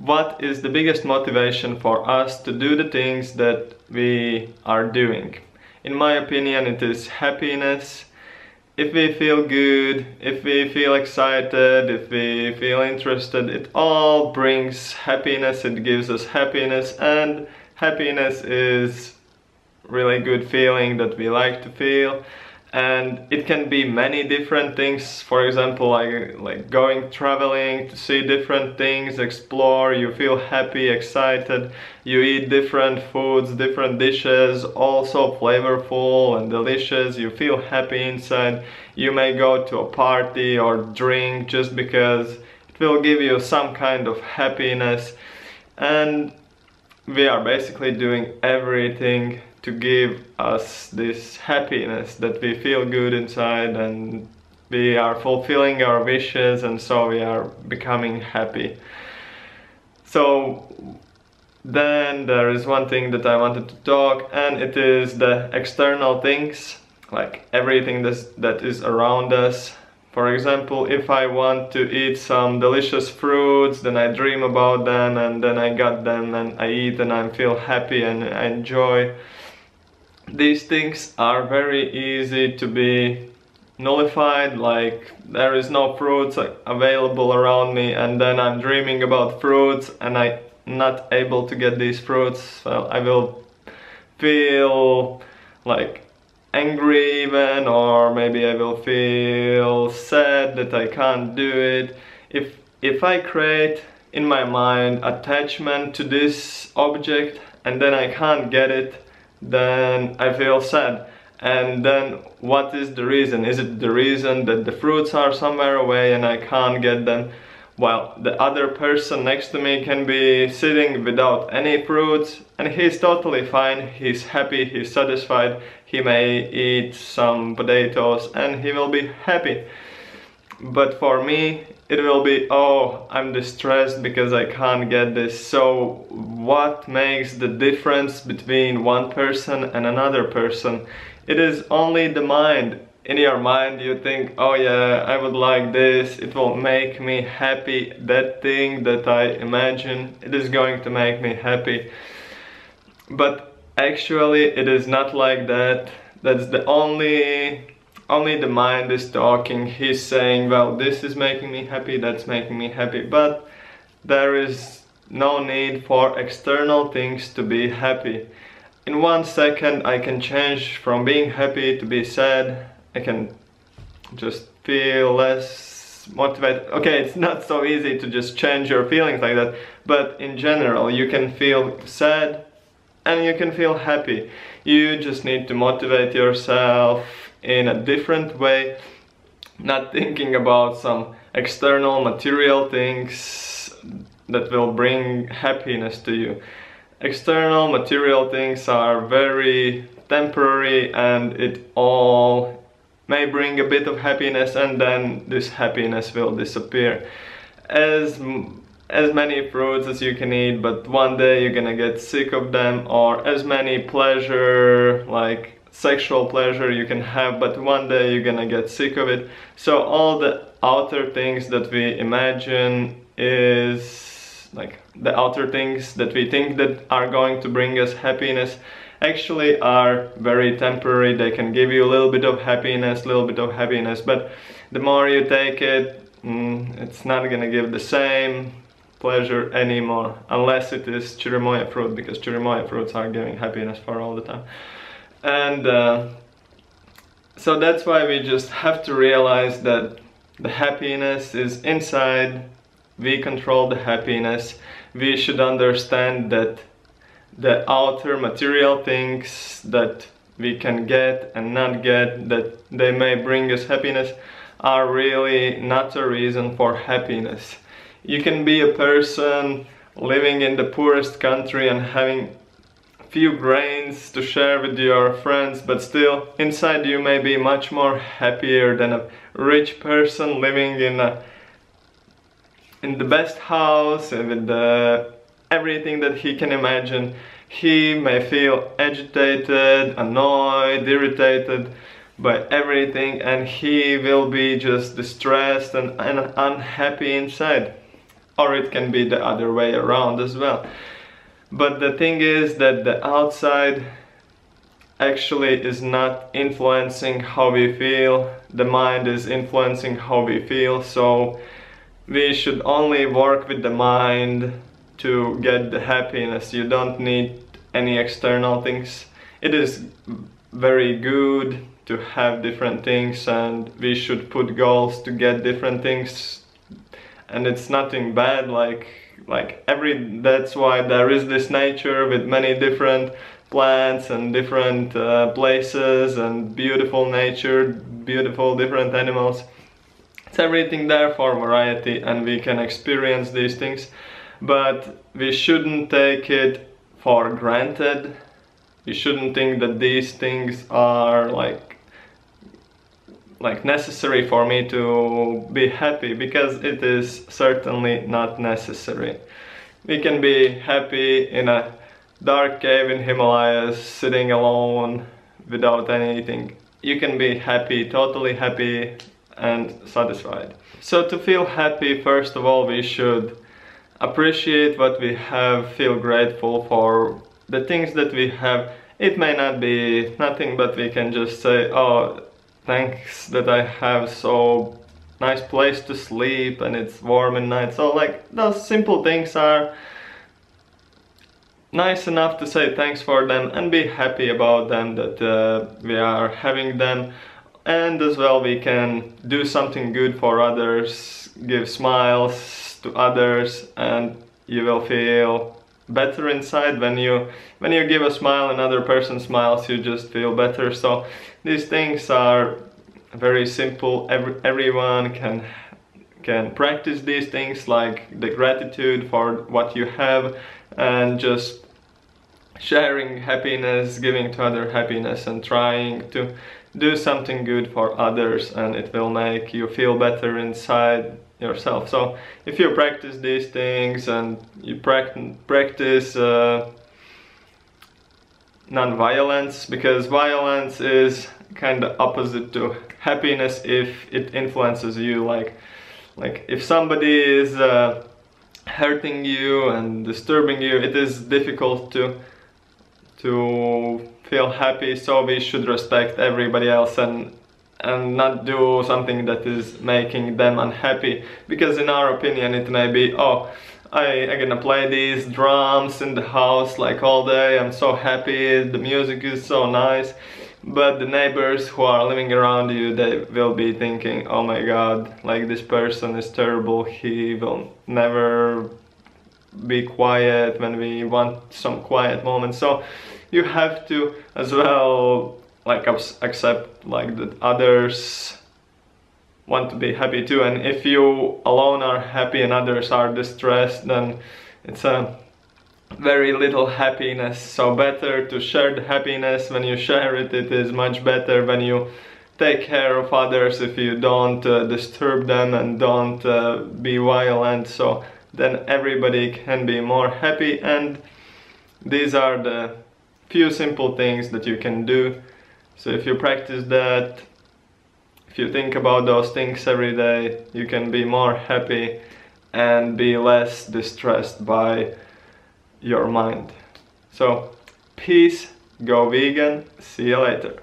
what is the biggest motivation for us to do the things that we are doing. In my opinion, it is happiness. If we feel good, if we feel excited, if we feel interested, it all brings happiness, it gives us happiness, and happiness is really good feeling that we like to feel and it can be many different things. For example like like going traveling to see different things explore you feel happy excited. You eat different foods different dishes also flavorful and delicious. You feel happy inside. You may go to a party or drink just because it will give you some kind of happiness. And we are basically doing everything to give us this happiness that we feel good inside and we are fulfilling our wishes and so we are becoming happy. So then there is one thing that I wanted to talk and it is the external things like everything that's, that is around us for example, if I want to eat some delicious fruits, then I dream about them and then I got them and I eat and I feel happy and I enjoy. These things are very easy to be nullified, like there is no fruits available around me and then I'm dreaming about fruits and I'm not able to get these fruits, well, I will feel like angry even or maybe I will feel sad that I can't do it. If, if I create in my mind attachment to this object and then I can't get it, then I feel sad. And then what is the reason? Is it the reason that the fruits are somewhere away and I can't get them? while the other person next to me can be sitting without any fruits and he's totally fine, he's happy, he's satisfied, he may eat some potatoes and he will be happy. But for me, it will be, oh, I'm distressed because I can't get this. So what makes the difference between one person and another person? It is only the mind. In your mind you think oh yeah I would like this. It will make me happy. That thing that I imagine it is going to make me happy. But actually it is not like that. That's the only only the mind is talking he's saying well this is making me happy that's making me happy but there is no need for external things to be happy in one second I can change from being happy to be sad I can just feel less motivated. Okay, it's not so easy to just change your feelings like that, but in general, you can feel sad and you can feel happy. You just need to motivate yourself in a different way, not thinking about some external material things that will bring happiness to you. External material things are very temporary and it all may bring a bit of happiness and then this happiness will disappear. As as many fruits as you can eat but one day you're gonna get sick of them or as many pleasure like sexual pleasure you can have but one day you're gonna get sick of it so all the outer things that we imagine is like the outer things that we think that are going to bring us happiness actually are very temporary. They can give you a little bit of happiness, a little bit of happiness, but the more you take it, mm, it's not gonna give the same pleasure anymore, unless it is chirimoya fruit, because chirimoya fruits are giving happiness for all the time. And uh, so that's why we just have to realize that the happiness is inside, we control the happiness. We should understand that the outer material things that we can get and not get that they may bring us happiness are really not a reason for happiness. You can be a person living in the poorest country and having few grains to share with your friends but still inside you may be much more happier than a rich person living in a in the best house with the everything that he can imagine. He may feel agitated, annoyed, irritated by everything and he will be just distressed and, and unhappy inside. or it can be the other way around as well but the thing is that the outside actually is not influencing how we feel. The mind is influencing how we feel. So we should only work with the mind to get the happiness. You don't need any external things. It is very good to have different things and we should put goals to get different things. And it's nothing bad like like every that's why there is this nature with many different plants and different uh, places and beautiful nature, beautiful different animals. It's everything there for variety and we can experience these things, but we shouldn't take it for granted. We shouldn't think that these things are like like necessary for me to be happy because it is certainly not necessary. We can be happy in a dark cave in Himalayas, sitting alone without anything. You can be happy, totally happy and satisfied. So to feel happy, first of all, we should appreciate what we have, feel grateful for the things that we have. It may not be nothing, but we can just say, oh, thanks that I have so nice place to sleep and it's warm at night. So like those simple things are nice enough to say thanks for them and be happy about them that uh, we are having them and as well we can do something good for others give smiles to others and you will feel better inside. When you when you give a smile another person smiles you just feel better. So these things are very simple. Every, everyone can can practice these things like the gratitude for what you have and just sharing happiness, giving to other happiness and trying to do something good for others. And it will make you feel better inside yourself. So if you practice these things and you practice uh, non-violence because violence is kind of opposite to happiness if it influences you like like if somebody is uh, hurting you and disturbing you it is difficult to to feel happy so we should respect everybody else and and not do something that is making them unhappy. Because in our opinion it may be oh I, I'm gonna play these drums in the house like all day. I'm so happy. The music is so nice. But the neighbors who are living around you they will be thinking oh my god like this person is terrible. He will never be quiet when we want some quiet moments so you have to as well like accept like that others want to be happy too. And if you alone are happy and others are distressed then it's a very little happiness. So better to share the happiness when you share it it is much better when you take care of others if you don't uh, disturb them and don't uh, be violent. So then everybody can be more happy. And these are the few simple things that you can do so if you practice that if you think about those things every day you can be more happy and be less distressed by your mind. So peace go vegan see you later